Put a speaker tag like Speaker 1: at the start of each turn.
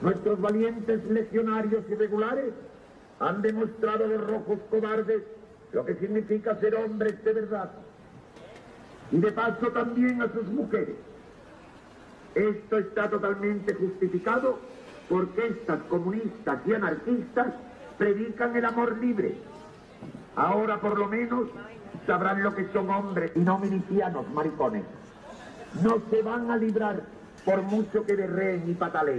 Speaker 1: Nuestros valientes legionarios irregulares han demostrado a los rojos cobardes lo que significa ser hombres de verdad. Y de paso también a sus mujeres. Esto está totalmente justificado porque estas comunistas y anarquistas predican el amor libre. Ahora por lo menos sabrán lo que son hombres y no milicianos maricones. No se van a librar por mucho que berreen y pataleen.